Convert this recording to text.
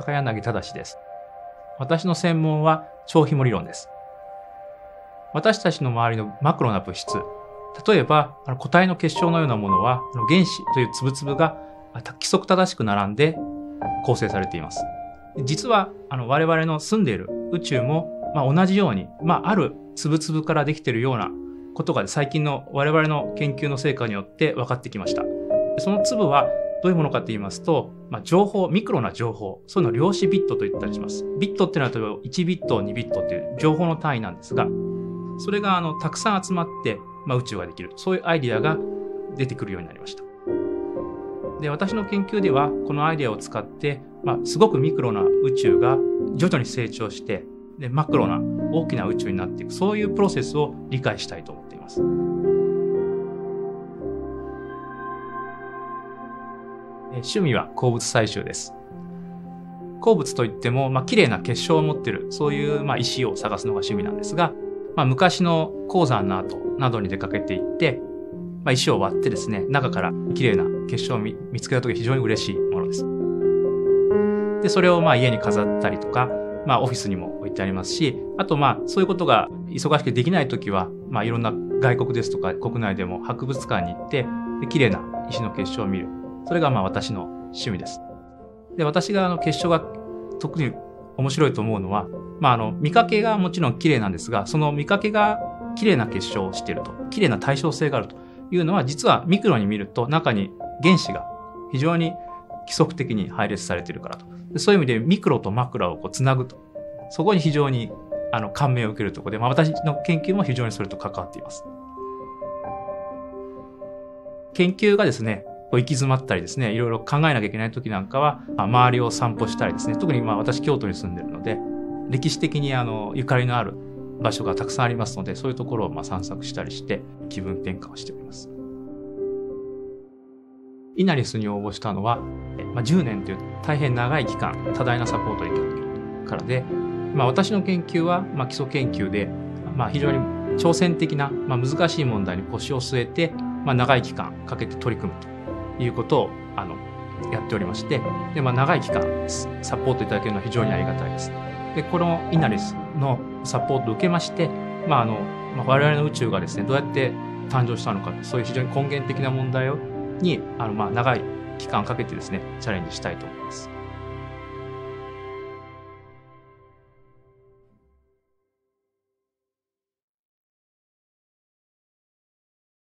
高柳正です。私の専門は超紐理論です。私たちの周りのマクロな物質、例えば、あの固体の結晶のようなものは、原子という粒々が規則正しく並んで構成されています。実は、あの我々の住んでいる宇宙も、まあ、同じように、まあ、ある粒々からできているようなことが最近の我々の研究の成果によって分かってきました。その粒はどういうものかと言いますと、まあ、情報、ミクロな情報、そういうのを量子ビットと言ったりします。ビットっていうのは例えば1ビット、2ビットっていう情報の単位なんですが、それがあのたくさん集まって、まあ、宇宙ができる。そういうアイディアが出てくるようになりました。で、私の研究では、このアイディアを使って、まあ、すごくミクロな宇宙が徐々に成長して、で、マクロな大きな宇宙になっていく、そういうプロセスを理解したいと思っています。趣味は鉱物採集です。鉱物といっても、まあ、綺麗な結晶を持っている、そういう、まあ、石を探すのが趣味なんですが、まあ、昔の鉱山の跡などに出かけていって、まあ、石を割ってですね、中から綺麗な結晶を見つけた時非常に嬉しいものです。で、それをまあ家に飾ったりとか、まあオフィスにも置いてありますし、あとまあそういうことが忙しくできない時は、まあいろんな外国ですとか国内でも博物館に行って、綺麗な石の結晶を見る。それがまあ私の趣味です。で、私があの結晶が特に面白いと思うのは、まああの見かけがもちろん綺麗なんですが、その見かけが綺麗な結晶をしていると、綺麗な対称性があるというのは、実はミクロに見ると中に原子が非常に規則的に配列されているからと。そういう意味でミクロとマクロをこうつなぐと。そこに非常にあの感銘を受けるところで、まあ、私の研究も非常にそれと関わっています。研究がですね、こう行き詰まったりですね、いろいろ考えなきゃいけない時なんかは、まあ、周りを散歩したりですね、特にまあ私京都に住んでるので、歴史的にあのゆかりのある場所がたくさんありますので、そういうところをまあ散策したりして気分転換をしております。イナリスに応募したのは、まあ、10年という大変長い期間、多大なサポートを受けるからで、まあ、私の研究は、まあ、基礎研究で、まあ、非常に挑戦的な、まあ、難しい問題に腰を据えて、まあ、長い期間かけて取り組むということをあのやっておりまして、でまあ、長い期間サポートいただけるのは非常にありがたいです。で、このイナリスのサポートを受けまして、まああのまあ、我々の宇宙がですね、どうやって誕生したのか、そういう非常に根源的な問題をに、あのまあ長い期間かけてですね、チャレンジしたいと思います。